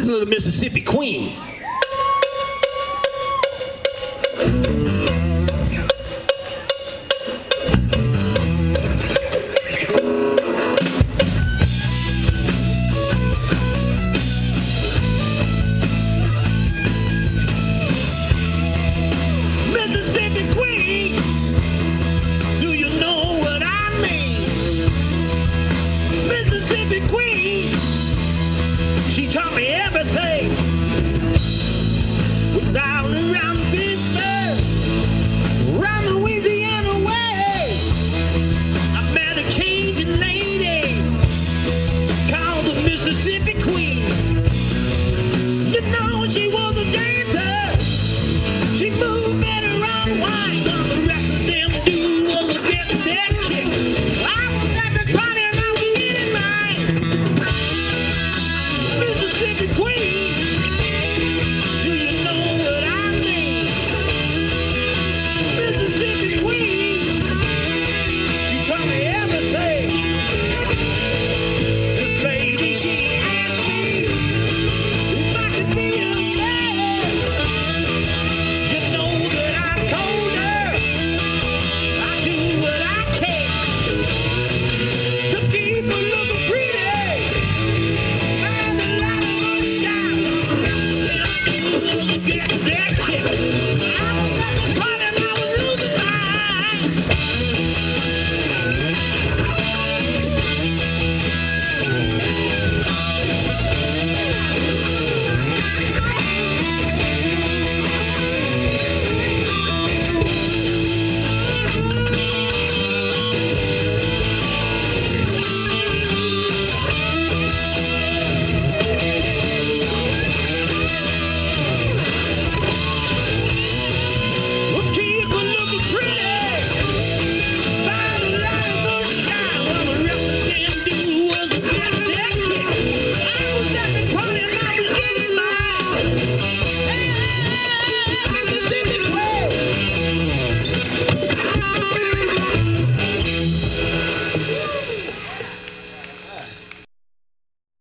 Listen to the Mississippi Queen. Do you know what I mean? Mississippi Queen, she taught me everything. Went down around Vicksburg, around Louisiana way. I met a Cajun lady called the Mississippi Queen. You know she was a dancer. get that shit.